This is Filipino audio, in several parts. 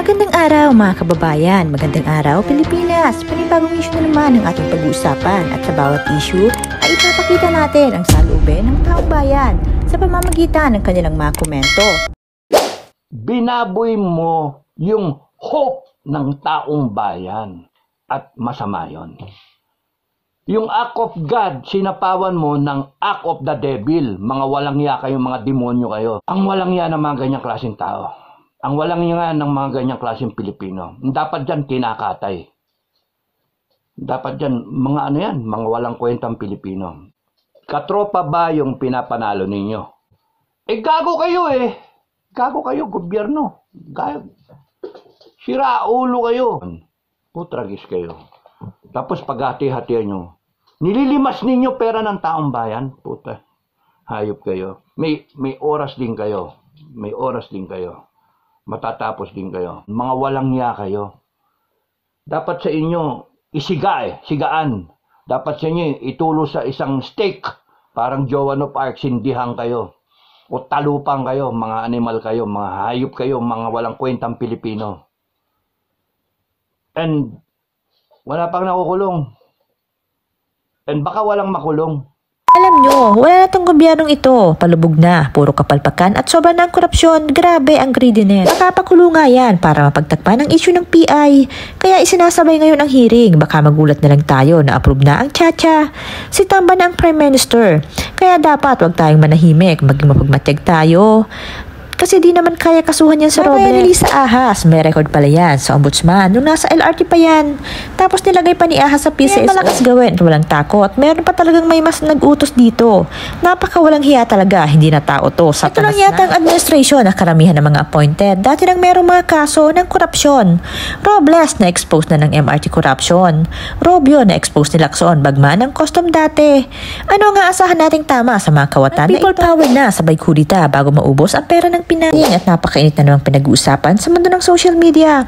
Magandang araw mga kababayan, magandang araw Pilipinas. Panibagong issue na naman ang ating pag-uusapan at sa bawat issue ay ipapakita natin ang salubin ng taong bayan sa pamamagitan ng kanilang mga komento. binaboy mo yung hope ng taong bayan at masama yon. Yung act of God, sinapawan mo ng act of the devil. Mga walang ya kayo, mga demonyo kayo. Ang walang ya ng mga ganyang klaseng tao. Ang walang ya ng mga ganyang klaseng Pilipino. Dapat dyan kinakatay. Dapat dyan, mga ano yan, mga walang kwentang Pilipino. Katropa ba yung pinapanalo ninyo? Eh, gago kayo eh. Gago kayo, gobyerno. Gago. Sira ulo kayo. Putragis kayo. Tapos paghati-hatian nyo. Nililimas ninyo pera ng taong bayan. Puta. Hayop kayo. May, may oras din kayo. May oras din kayo. Matatapos din kayo. Mga walang niya kayo. Dapat sa inyo, isiga eh. Sigaan. Dapat sa inyo, itulo sa isang steak. Parang Joan of Arc, sindihan kayo. O talupang kayo, mga animal kayo, mga hayop kayo, mga walang kwentang Pilipino. And wala pang nakukulong. And baka walang makulong. Alam nyo, wala na tong gobyernong ito. Palubog na, puro kapalpakan at sobra na ang korupsyon. Grabe ang greediness. Nakapakulo nga yan para mapagtakpan ang issue ng PI. Kaya isinasabay ngayon ang hearing. Baka magulat na lang tayo na approve na ang Chacha. Si Tamba na ang Prime Minister. Kaya dapat wag tayong manahimik. Maging mapagmatyag tayo. Kasi di naman kaya kasuhan yan sa Robles. Kaya ni Lisa Ahas, may record pala yan sa ombudsman nung nasa LRT pa yan. Tapos nilagay pa ni Ahas sa PCSO. Yan malakas gawin, walang takot. Meron pa talagang may mas nag-utos dito. Napaka walang hiya talaga, hindi na tao to. Sa Ito lang yata ang administration na karamihan ng mga appointed. Dati nang merong mga kaso ng korupsyon. Robles na expose na ng MRT corruption. Robio na expose ni Lacson bagman ng custom dati. Ano nga asahan nating tama sa mga kawatan na people power na sabay kudita bago maubos ang pera ng pinanging at napakainit na namang pinag-uusapan sa mundo ng social media.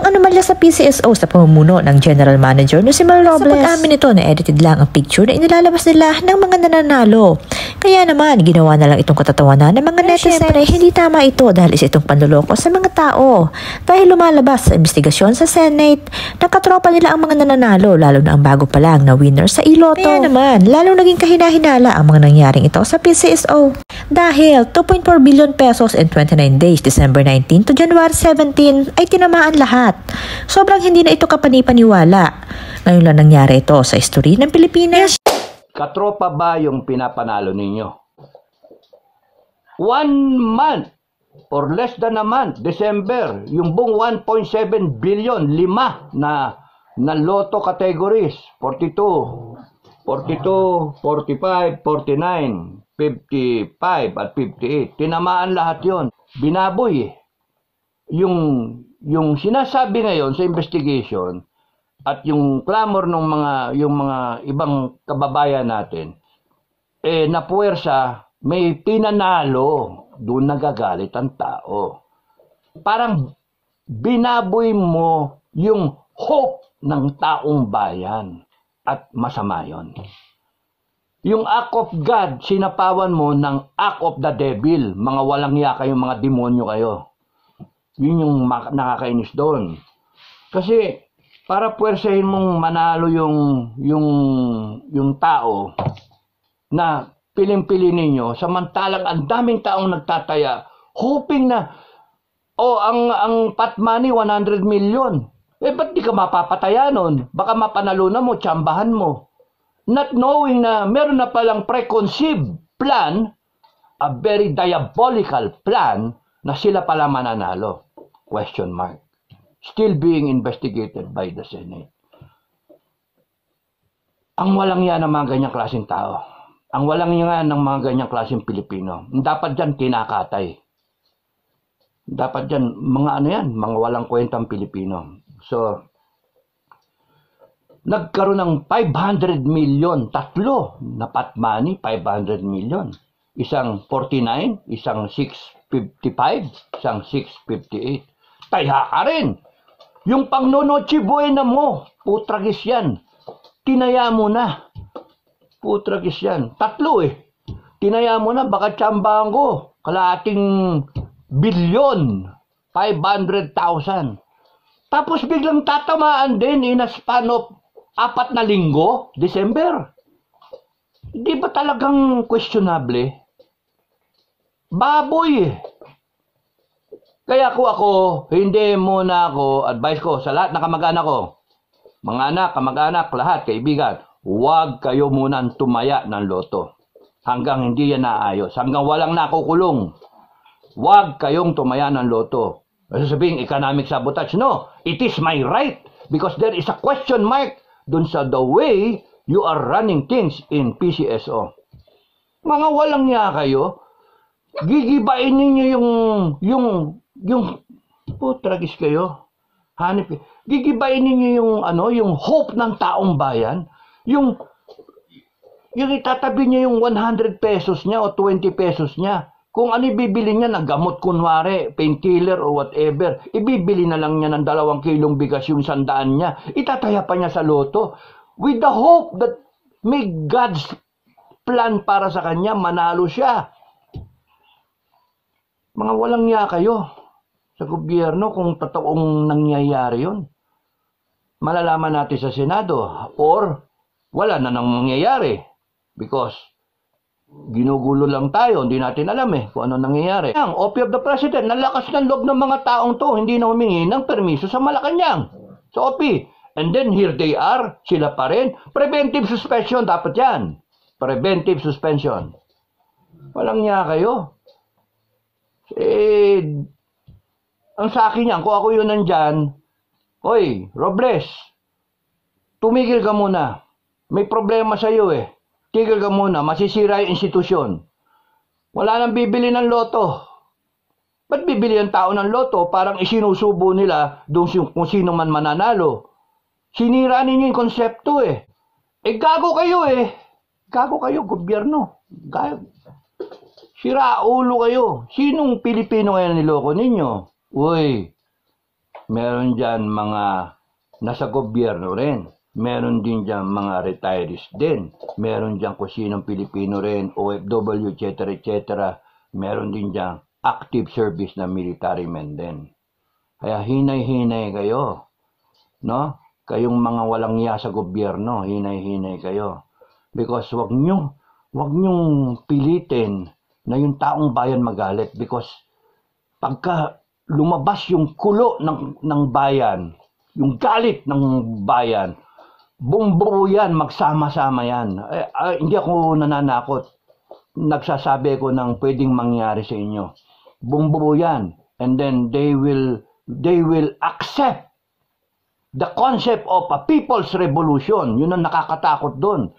Ang anomalya sa PCSO sa pamumuno ng General Manager na si Mel Robles. Sa pag-amin nito na edited lang ang picture na inilalabas nila ng mga nananalo. Kaya naman, ginawa na lang itong katatawanan ng mga netizens. Siyempre, hindi tama ito dahil isa itong panluloko sa mga tao. Dahil lumalabas sa investigasyon sa Senate, nakatropa nila ang mga nananalo lalo na ang bago pa lang na winner sa Iloto. Kaya naman, lalong naging kahinahinala ang mga nangyaring ito sa PCSO. Dahil 2.4 billion pesos in 29 days, December 19 to January 17, ay tinamaan lahat. Sobrang hindi na ito kapanipaniwala. Ngayon lang nangyari ito sa history ng Pilipinas. Katropa ba yung pinapanalo ninyo? One month or less than a month, December, yung buong 1.7 billion, lima na na loto categories, 42, 42, 45, 49, 55 at 58. Tinamaan lahat yon. Binaboy. Yung, yung sinasabi ngayon sa investigation at yung clamor ng mga yung mga ibang kababayan natin eh napuwersa may pinanalo doon nagagalit ang tao parang binaboy mo yung hope ng taong bayan at masama yon yung act of God, sinapawan mo ng act of the devil. Mga walang ya kayo, mga demonyo kayo. Yun yung nakakainis doon. Kasi, para puwersahin mong manalo yung, yung, yung tao na piling-pili ninyo, samantalang ang daming taong nagtataya, hoping na, oh, ang, ang pot money, 100 million. Eh, ba't di ka mapapataya nun? Baka mapanalo na mo, tsambahan mo not knowing na meron na palang preconceived plan, a very diabolical plan, na sila pala mananalo. Question mark. Still being investigated by the Senate. Ang walang yan ng mga ganyang klaseng tao. Ang walang yan ng mga ganyang klaseng Pilipino. Dapat dyan kinakatay. Dapat dyan, mga ano yan, mga walang kwentang Pilipino. So, nagkaroon ng 500 million, tatlo na pot money, 500 million. Isang 49, isang 655, isang 658. Taya ka rin. Yung pang nonochi buena mo, putragis yan. Tinaya mo na. Putragis yan. Tatlo eh. Tinaya mo na, baka tsambahan ko. Kalating bilyon. 500,000. Tapos biglang tatamaan din in a span of apat na linggo, December. Di ba talagang questionable? Baboy eh. Kaya ko ako, hindi muna ako, advice ko sa lahat ng kamag-anak ko, mga anak, kamag-anak, lahat, kaibigan, huwag kayo munang tumaya ng loto. Hanggang hindi yan naayos. Hanggang walang nakukulong. Huwag kayong tumaya ng loto. Kasi sabihin, economic sabotage. No, it is my right because there is a question mark dun sa the way you are running things in PCSO. Mga walang niya kayo, gigibain ninyo yung, yung, yung, oh, tragis kayo. Hanip, gigibain ninyo yung, ano, yung hope ng taong bayan, yung, yung itatabi niya yung 100 pesos niya o 20 pesos niya. Kung ano ibibili niya na gamot kunwari, painkiller o whatever, ibibili na lang niya ng dalawang kilong bigas yung sandaan niya. Itataya pa niya sa loto with the hope that may God's plan para sa kanya, manalo siya. Mga walang niya kayo sa gobyerno kung totoong nangyayari yon. Malalaman natin sa Senado or wala na nang mangyayari because ginugulo lang tayo, hindi natin alam eh kung ano nangyayari. Ang OP of the President, nalakas ng loob ng mga taong to, hindi na humingi ng permiso sa Malacanang, sa OP. And then here they are, sila pa rin. Preventive suspension, dapat yan. Preventive suspension. Walang niya kayo. Eh, ang sa akin yan, kung ako yun nandyan, Hoy, Robles, tumigil ka muna. May problema sa iyo eh. Tigil ka muna, masisira yung institusyon. Wala nang bibili ng loto. Ba't bibili ang tao ng loto? Parang isinusubo nila doon kung sino man mananalo. Sinira ninyo yung konsepto eh. Eh gago kayo eh. Gago kayo, gobyerno. Gago. Sira ulo kayo. Sinong Pilipino kaya niloko ninyo? Uy, meron dyan mga nasa gobyerno rin. Meron din dyan mga retirees din. Meron dyan kung sinong Pilipino rin, OFW, etc. etc. Meron din dyan active service na military men din. Kaya hinay-hinay kayo. No? Kayong mga walang iya sa gobyerno, hinay-hinay kayo. Because wag nyo, wag nyong pilitin na yung taong bayan magalit because pagka lumabas yung kulo ng, ng bayan, yung galit ng bayan, bumbuo yan, magsama-sama yan. Eh, ah, hindi ako nananakot. Nagsasabi ko ng pwedeng mangyari sa inyo. Bumbuo yan. And then they will, they will accept the concept of a people's revolution. Yun ang nakakatakot doon.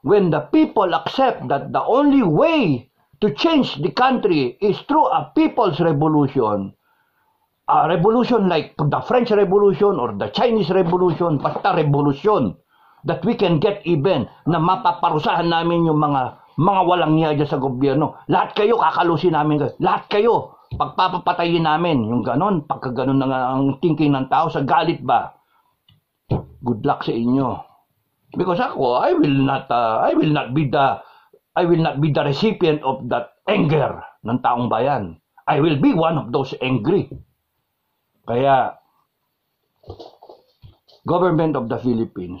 When the people accept that the only way to change the country is through a people's revolution, a revolution like the French Revolution or the Chinese Revolution, basta revolution that we can get even na mapaparusahan namin yung mga mga walang niya sa gobyerno. Lahat kayo kakalusin namin. Lahat kayo pagpapapatayin namin. Yung ganon, pagka ganon na ang thinking ng tao sa galit ba? Good luck sa inyo. Because ako, I will not uh, I will not be the I will not be the recipient of that anger ng taong bayan. I will be one of those angry. Kaya, government of the Philippines,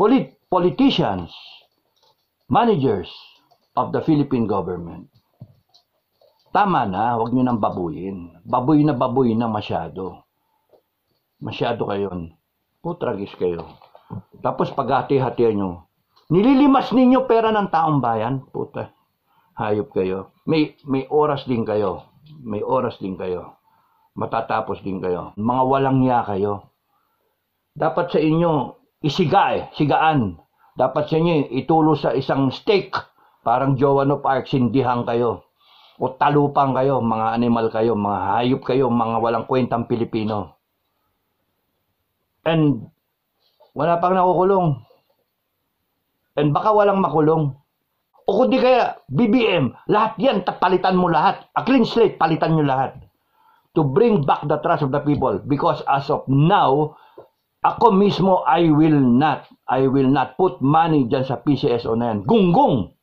polit politicians, managers of the Philippine government, tama na, huwag nyo nang babuyin. Baboy na baboy na masyado. Masyado kayo. Putragis kayo. Tapos paghati-hatian nyo, nililimas ninyo pera ng taong bayan. Puta, hayop kayo. May, may oras din kayo. May oras din kayo matatapos din kayo. Mga walang niya kayo. Dapat sa inyo, isiga eh, sigaan. Dapat sa inyo, itulo sa isang steak. Parang Joan of Arc, sindihan kayo. O talupang kayo, mga animal kayo, mga hayop kayo, mga walang kwentang Pilipino. And wala pang nakukulong. And baka walang makulong. O kundi kaya, BBM, lahat yan, palitan mo lahat. A clean slate, palitan nyo lahat to bring back the trust of the people because as of now ako mismo I will not I will not put money dyan sa PCSO na yan gunggong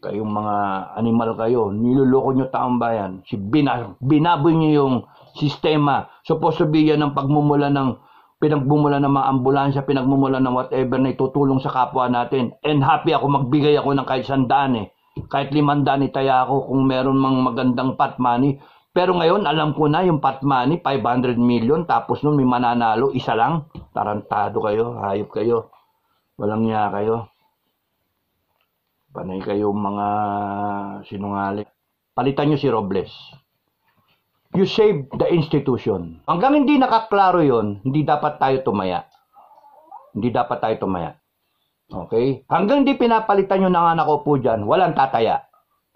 Kayong mga animal kayo, niloloko nyo taong bayan. Si bina, binaboy nyo yung sistema. Supposed to be yan ang pagmumula ng pinagmumula ng mga ambulansya, pinagmumula ng whatever na itutulong sa kapwa natin. And happy ako, magbigay ako ng kahit sandaan eh. Kahit limandaan itaya ako kung meron mang magandang pot money. Pero ngayon, alam ko na yung pot money, 500 million, tapos nun may mananalo, isa lang. Tarantado kayo, hayop kayo. Walang niya kayo. Panay kayo mga sinungaling. Palitan nyo si Robles. You save the institution. Hanggang hindi nakaklaro yon, hindi dapat tayo tumaya. Hindi dapat tayo tumaya. Okay? Hanggang hindi pinapalitan yung nanganak ko po dyan, walang tataya.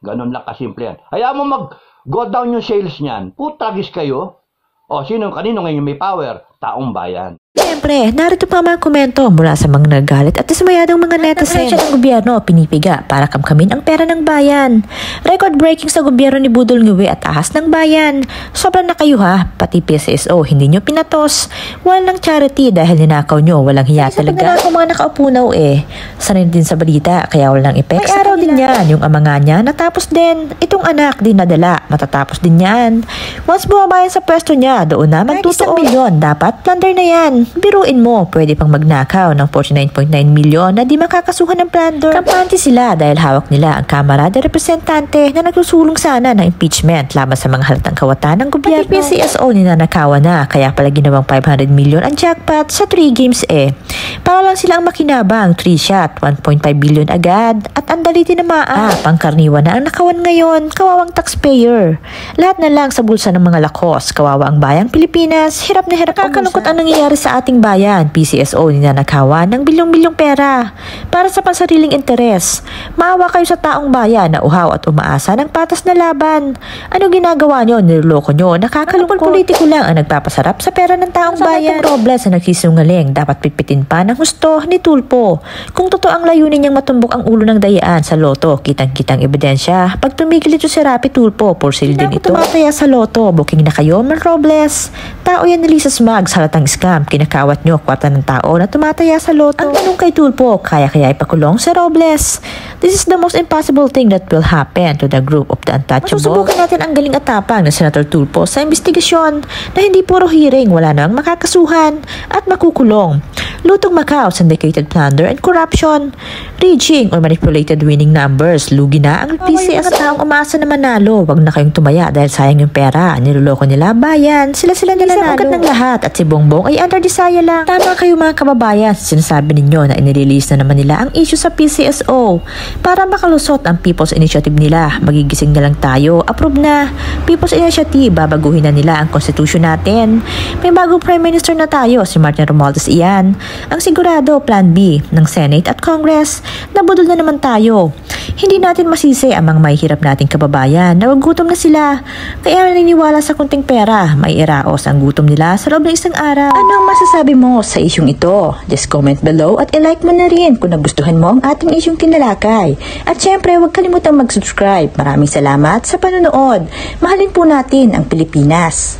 Ganun lang kasimple yan. Hayaan mo mag-go down yung sales niyan. Putragis kayo. O, sino, kanino ngayon may power? Taong bayan. Siyempre, narito pa mga komento mula sa mga nagalit at dismayadong mga netizen. Ang ng gobyerno pinipiga para kamkamin ang pera ng bayan. Record breaking sa gobyerno ni Budol Nguwi at ahas ng bayan. Sobrang na kayo ha, pati PSSO hindi nyo pinatos. Walang charity dahil ninakaw nyo, walang hiya talaga. Sa mga nakaupo na eh, sanay din sa balita kaya walang effect. May araw din yan, yung ama nga niya natapos din. Itong anak din nadala, matatapos din yan. Once bumabayan sa pwesto niya, doon na magtutuon. milyon, dapat plunder na yan. Biruin mo, pwede pang magnakaw ng 49.9 milyon na di makakasuhan ng plunder. Kampante sila dahil hawak nila ang Kamara de Representante na nagsusulong sana ng impeachment laban sa mga halatang kawatan ng gobyerno. Pati PCSO ninanakawan na kaya pala ginawang 500 milyon ang jackpot sa 3 games eh. Para lang silang makinabang 3 shot, 1.5 billion agad at ang dali tinamaan. Ah, pangkarniwa na ang nakawan ngayon, kawawang taxpayer. Lahat na lang sa bulsa ng mga lakos, kawawa ang bayang Pilipinas, hirap na hirap Kakalungkot ang nangyayari sa ating bayan, PCSO ninanakawan ng bilyong-bilyong pera para sa pansariling interes. Maawa kayo sa taong bayan na uhaw at umaasa ng patas na laban. Ano ginagawa nyo? Niloloko nyo? Nakakalungkot. politiko lang ang nagpapasarap sa pera ng taong sa bayan. Sa Robles na nagsisungaling, dapat pitpitin pa ng husto ni Tulpo. Kung totoo ang layunin niyang matumbok ang ulo ng dayaan sa loto, kitang-kitang ebidensya. Pag tumigil ito si Rapi Tulpo, for sale din ito. tumataya sa loto, booking na kayo, Mar Robles. Tao yan ni Lisa Smugs, halatang scam, kinakawat nyo kwarta ng tao na tumataya sa loto. Ang tanong kay Tulpo, kaya-kaya ipakulong sa Robles. This is the most impossible thing that will happen to the group of the untouchable. Masusubukan natin ang galing at tapang ng Senator Tulpo sa investigasyon na hindi puro hearing, wala nang makakasuhan at makukulong. Lutong Macau, syndicated plunder and corruption, reaching or manipulated winning numbers, lugi na ang PCS at taong umasa na manalo. Huwag na kayong tumaya dahil sayang yung pera. Niloloko nila bayan. Sila-sila nila nalo. ng lahat at si Bongbong ay under desire lang. Tama kayo mga kababayan. Sinasabi ninyo na inirelease na naman nila ang issue sa PCSO para makalusot ang People's Initiative nila. Magigising na lang tayo. Approve na. People's Initiative, babaguhin na nila ang konstitusyon natin. May bagong Prime Minister na tayo, si Martin Romualdez iyan. Ang sigurado, Plan B ng Senate at Congress, nabudol na naman tayo. Hindi natin masisi ang mga mahihirap nating kababayan na na sila. Kaya naniniwala sa kunting pera, may iraos ang gutom nila sa loob ng isang araw. Ano ang masasabi mo sa isyong ito? Just comment below at ilike mo na rin kung nagustuhan mo ang ating isyong tinalakay. At syempre, huwag kalimutang mag-subscribe. Maraming salamat sa panonood. Mahalin po natin ang Pilipinas.